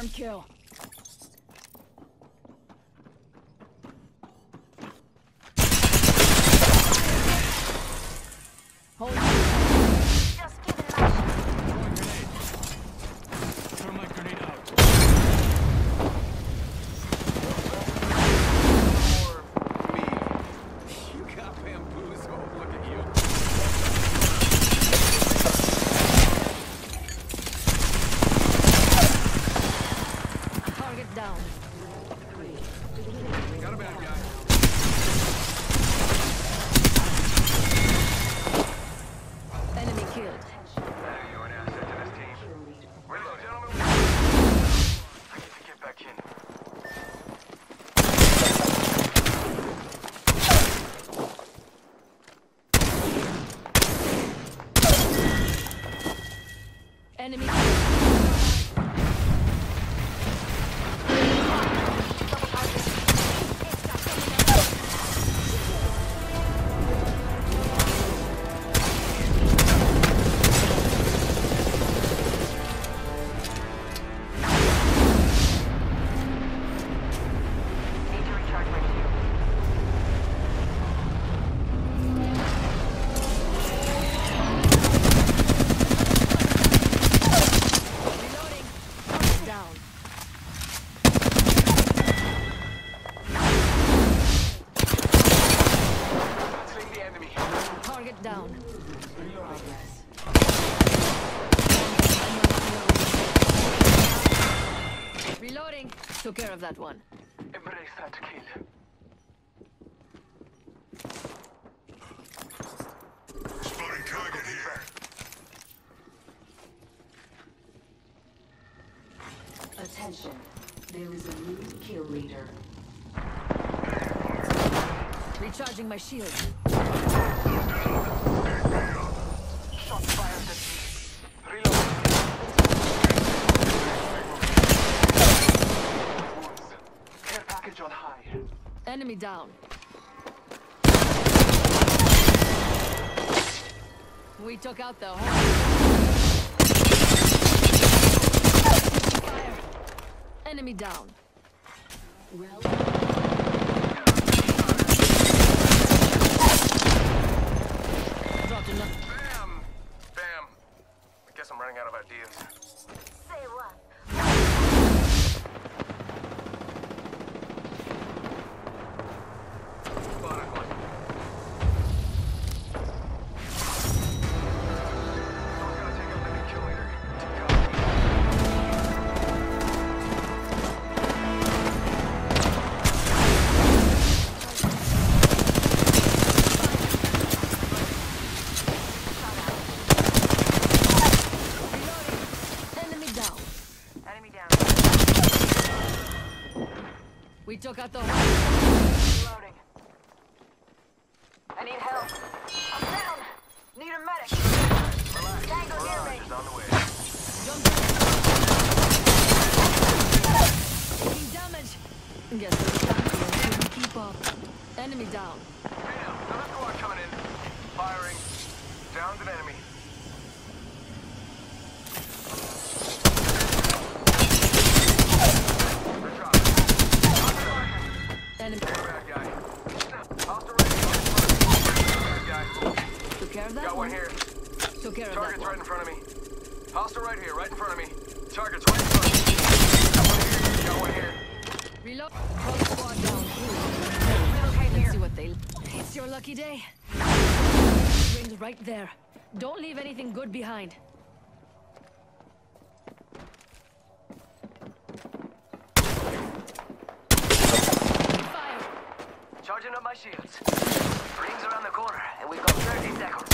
Confirm kill. Got a bad guy. Down. Seeing the enemy. Target down. Reloading. Took care of that one. Embrace that kill. Attention, there is a new kill leader. Recharging my shield. Shots fired at me. Reload. Care package on high. Enemy down. We took out the whole. Down. Dropped We took out the whole. Reloading. I need help. I'm down. Need a medic. Tango near me. Is on the way. Jump Taking damage. Guess we're done. Keep up. Enemy down. Bam! Another squad coming in. Firing. Downed an enemy. Took care of that Target's right in front of me. Hostile right here, right in front of me. Target's right in front of me. Got one here. Got one here. Reload. Whole squad down. Relocate Let's see what they. It's your lucky day. Rings right there. Don't leave anything good behind. Fire. Charging up my shields. Rings around the corner, and we've got 30 seconds.